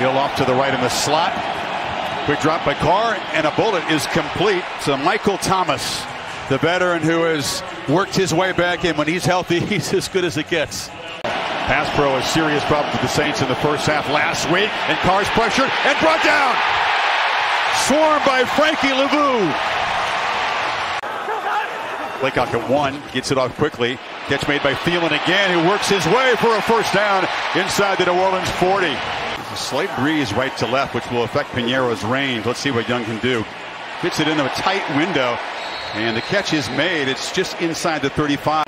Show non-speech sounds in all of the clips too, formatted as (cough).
Hill off to the right in the slot. Quick drop by Carr, and a bullet is complete to Michael Thomas, the veteran who has worked his way back in. When he's healthy, (laughs) he's as good as it gets. Pass pro a serious problem for the Saints in the first half last week, and Carr's pressured and brought down. Swarmed by Frankie Luvu. Laycock at one, gets it off quickly. Catch made by Thielen again, who works his way for a first down inside the New Orleans 40. A slight breeze right to left, which will affect Piñeiro's range. Let's see what Young can do. Fits it into a tight window, and the catch is made. It's just inside the 35.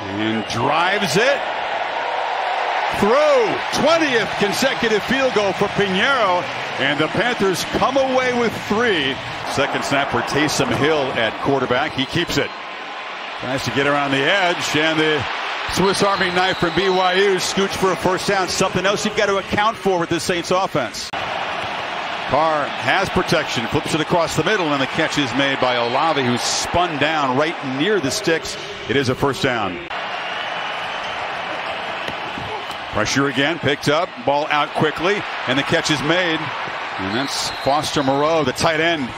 And drives it through 20th consecutive field goal for Piñeiro, and the Panthers come away with three. Second snap for Taysom Hill at quarterback. He keeps it. Tries to get around the edge, and the Swiss Army knife from BYU scoots for a first down. Something else you've got to account for with this Saints offense. Carr has protection, flips it across the middle, and the catch is made by Olave, who's spun down right near the sticks. It is a first down. Pressure again, picked up, ball out quickly, and the catch is made. And that's Foster Moreau, the tight end.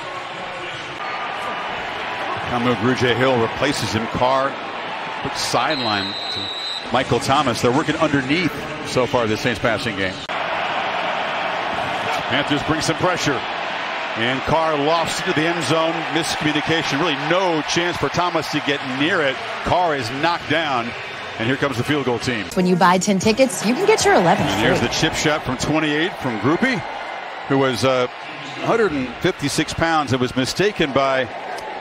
Kamu Grugier Hill replaces him. Carr, sideline to Michael Thomas. They're working underneath so far this Saints passing game. Panthers bring some pressure. And Carr lofts into the end zone. Miscommunication. Really no chance for Thomas to get near it. Carr is knocked down. And here comes the field goal team. When you buy 10 tickets, you can get your 11. And here's the chip shot from 28 from Grupe, who was uh, 156 pounds and was mistaken by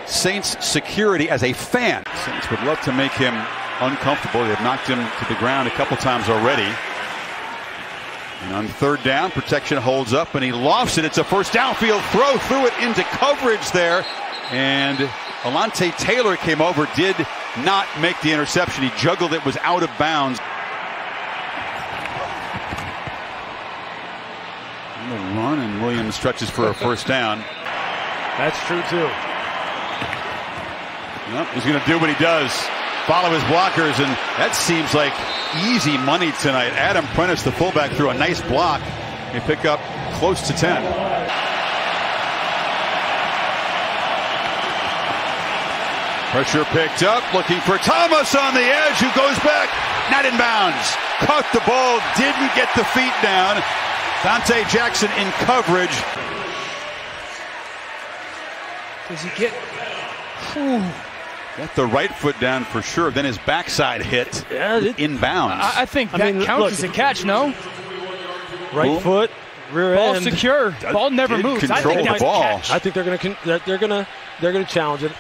Saints security as a fan. Saints would love to make him uncomfortable. They've knocked him to the ground a couple times already. And on third down, protection holds up and he lofts it. It's a first downfield throw, threw it into coverage there. And Alontae Taylor came over, did not make the interception. He juggled it, was out of bounds. And the run, and Williams stretches for a first down. That's true, too. He's going to do what he does. Follow his blockers, and that seems like easy money tonight. Adam Prentice, the fullback, threw a nice block. They pick up close to 10. Pressure picked up, looking for Thomas on the edge, who goes back, not in bounds. Caught the ball, didn't get the feet down. Donte Jackson in coverage. Does he get? Got the right foot down for sure. Then his backside hit Yeah, it- inbounds. I, I think I that mean, counts look- as a catch, no? Right Boom. foot, rear Ball end. secure. Ball never did moves. I think the ball. catch. I think they're going to they're going to they're going to challenge it.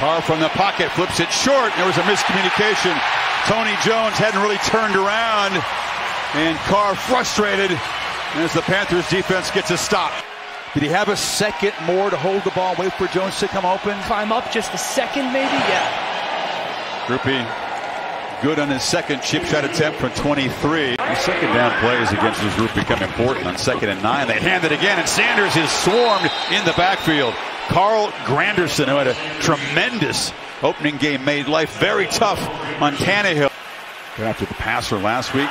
Carr from the pocket flips it short. There was a miscommunication. Tony Jones hadn't really turned around, and Carr frustrated as the Panthers defense gets a stop. Did he have a second more to hold the ball, wait for Jones to come open? Climb up just a second, maybe? Yeah. Grupe good on his second chip shot attempt from 23. The second down plays against this group become important on second and nine. They hand it again, and Sanders is swarmed in the backfield. Carl Granderson, who had a tremendous opening game, made life very tough on Tannehill. After the passer last week,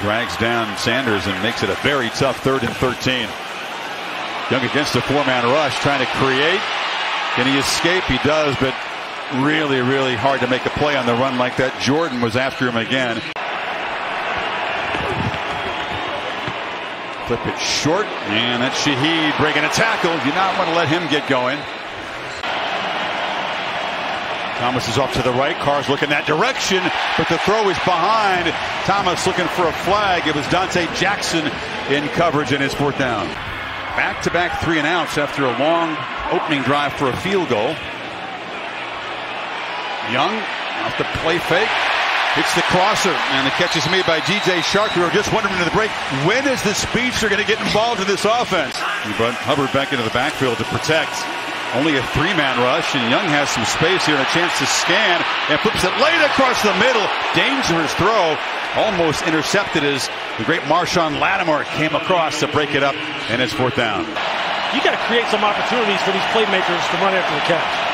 drags down Sanders and makes it a very tough third and 13. Young against a four-man rush, trying to create. Can he escape? He does, but really, really hard to make a play on the run like that. Jordan was after him again. Flip it short, and that's Shaheed breaking a tackle. Do not want to let him get going. Thomas is off to the right. Carr's looking that direction, but the throw is behind. Thomas looking for a flag. It was Donte Jackson in coverage in his fourth down. Back to back three and outs after a long opening drive for a field goal. Young off the play fake. Hits the crosser, and the catch is made by DJ Chark. We were just wondering in the break, when is the speedster going to get involved in this offense? But Hubbard back into the backfield to protect. Only a three-man rush, and Young has some space here and a chance to scan, and flips it late across the middle. Dangerous throw, almost intercepted as the great Marshon Lattimore came across to break it up, and it's fourth down. You got to create some opportunities for these playmakers to run after the catch.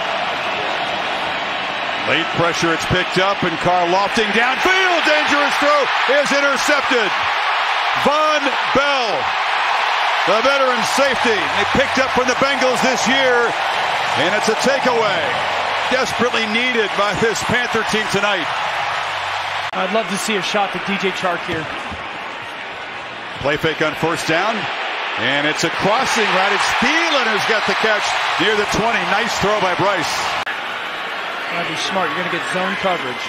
Late pressure, it's picked up, and Carr lofting downfield. Dangerous throw is intercepted. Vonn Bell, the veteran safety, they picked up from the Bengals this year, and it's a takeaway. Desperately needed by this Panther team tonight. I'd love to see a shot to DJ Chark here. Play fake on first down. And it's a crossing route. It's Thielen who's got the catch near the 20. Nice throw by Bryce. Gotta be smart. You're gonna get zone coverage.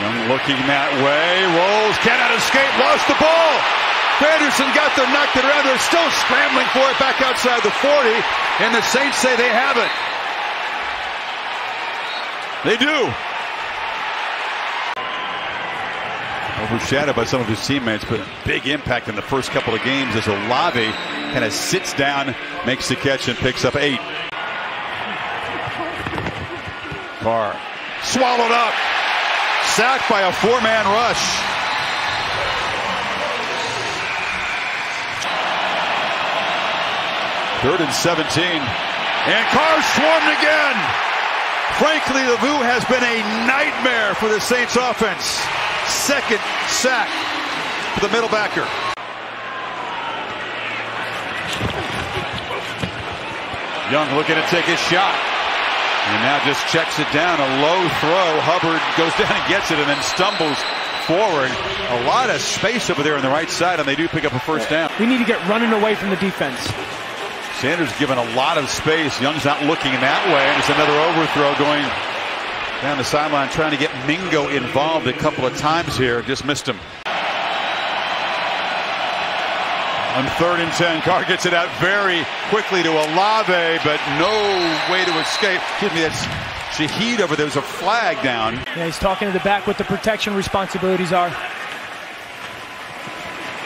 Young looking that way. Rolls. Cannot escape. Lost the ball. Anderson got there, knocked it around. They're still scrambling for it back outside the 40. And the Saints say they have it. They do. Overshadowed by some of his teammates, but big impact in the first couple of games as Olave kind of sits down, makes the catch, and picks up eight. Carr swallowed up, sacked by a four-man rush. Third and 17. And Carr swarmed again. Frankie Luvu has been a nightmare for the Saints offense second sack for the middle backer. Young looking to take his shot. And now just checks it down. A low throw. Hubbard goes (laughs) down and gets it and then stumbles forward. A lot of space over there on the right side, and they do pick up a first down. We need to get running away from the defense. Sanders given a lot of space. Young's not looking in that way. And it's another overthrow going down the sideline trying to get Mingo involved a couple of times here. Just missed him. On third and 10, Carr gets it out very quickly to Olave, but no way to escape. Excuse me, that's Shaheed over there. There's a flag down. Yeah, he's talking to the back what the protection responsibilities are.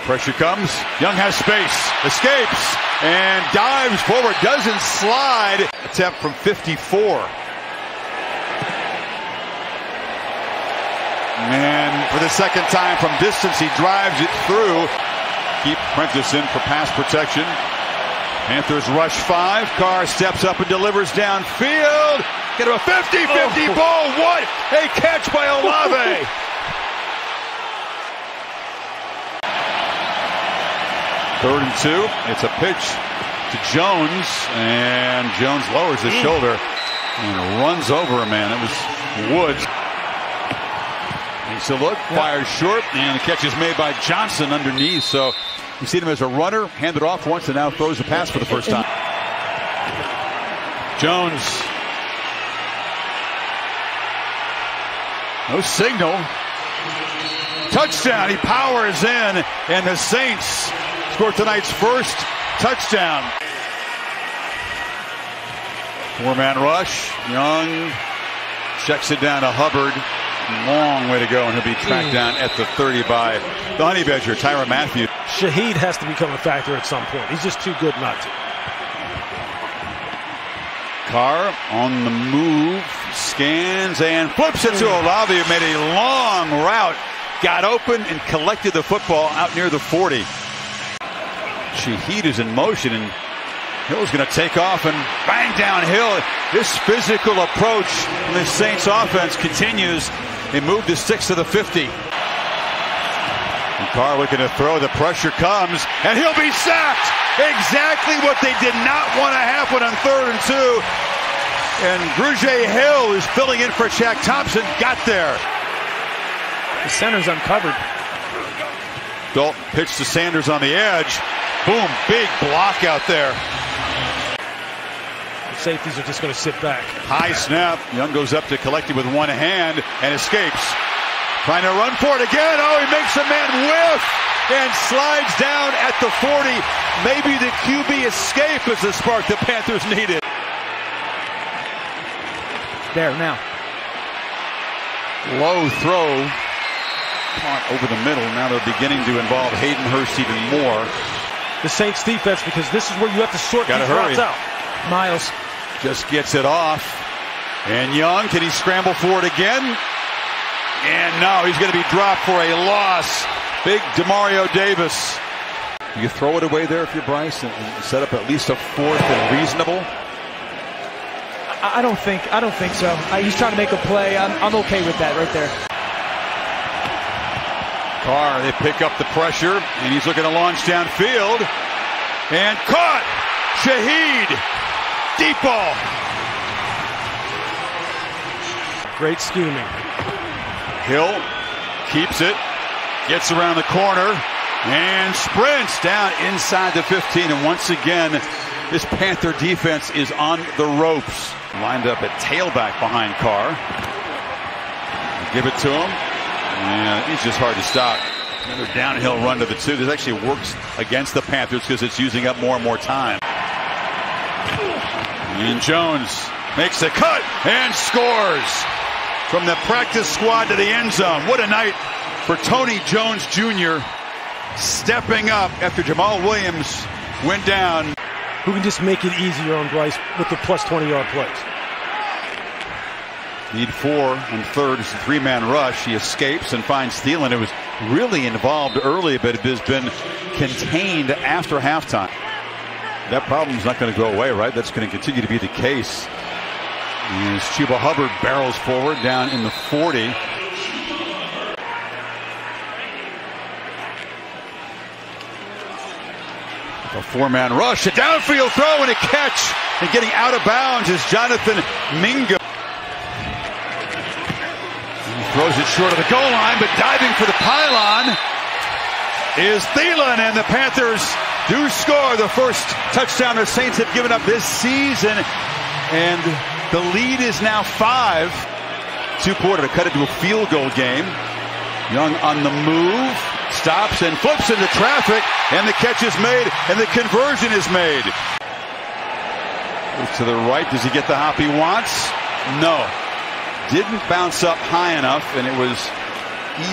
Pressure comes. Young has space. Escapes. And dives forward. Doesn't slide. Attempt from 54. And for the second time from distance, he drives it through. Keep Prentice in for pass protection. Panthers rush five. Carr steps up and delivers downfield. Get him a 50 50 oh. ball. What a catch by Olave. (laughs) Third and two. It's a pitch to Jones, and Jones lowers his shoulder and runs over a man. It was Woods. So look, fires short, and the catch is made by Johnson underneath. So you see him as a runner, handed off once, and now throws a pass for the first time. Jones. No signal. Touchdown. He powers in, and the Saints score tonight's first touchdown. Four man rush. Young checks it down to Hubbard. Long way to go, and he'll be tracked mm. down at the 30 by the Honey Badger, Tyrann Mathieu. Shaheed has to become a factor at some point. He's just too good not to. Carr on the move, scans and flips it to mm. Olave, who made a long route, got open and collected the football out near the 40. Shaheed is in motion and Hill's going to take off and bang downhill. This physical approach from the Saints offense continues they moved to six to the 50. And Carr looking to throw. The pressure comes, and he'll be sacked. Exactly what they did not want to happen on third and two. And Grugier Hill, is filling in for Shaq Thompson, got there. The center's uncovered. Dalton pitched to Sanders on the edge. Boom, big block out there safeties are just going to sit back. High snap. Young goes up to collect it with one hand and escapes. Trying to run for it again. Oh, he makes a man whiff and slides down at the 40. Maybe the QB escape is the spark the Panthers needed. There now. Low throw. Caught over the middle. Now they're beginning to involve Hayden Hurst even more. The Saints defense because this is where you have to sort Gotta these hurry. routes out. Miles just gets it off. And Young, can he scramble for it again? And no, he's going to be dropped for a loss. Big Demario Davis. You throw it away there if you're Bryce and, set up at least a fourth and reasonable. I don't think I don't think so. He's trying to make a play. I'm, I'm okay with that right there. Carr, they pick up the pressure, and he's looking to launch downfield. And caught! Shaheed! Deep ball! Great scheming. Hill keeps it, gets around the corner, and sprints down inside the 15. And once again, this Panther defense is on the ropes. Lined up at tailback behind Carr. Give it to him. And he's just hard to stop. Another downhill run to the two. This actually works against the Panthers because it's using up more and more time. And Jones makes the cut and scores from the practice squad to the end zone. What a night for Tony Jones Jr. stepping up after Jamaal Williams went down. Who can just make it easier on Bryce with the plus 20 yard plays? Need four and third is a three man rush. He escapes and finds Thielen. It was really involved early, but it has been contained after halftime. That problem's not going to go away, right? That's going to continue to be the case. As Chuba Hubbard barrels forward down in the 40. A four-man rush, a downfield throw and a catch. And getting out of bounds is Jonathan Mingo. He throws it short of the goal line, but diving for the pylon is Thielen, and the Panthers do score the first touchdown the Saints have given up this season. And the lead is now five. Two quarter to cut into a field goal game. Young on the move, stops and flips into traffic, and the catch is made, and the conversion is made. To the right. Does he get the hop he wants? No. Didn't bounce up high enough, and it was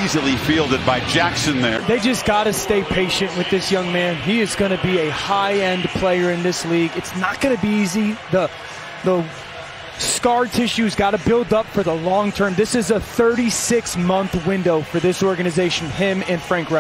easily fielded by Jackson there. They just got to stay patient with this young man. He is going to be a high-end player in this league. It's not going to be easy. The the scar tissue's got to build up for the long term. This is a 36 month window for this organization, him and Frank.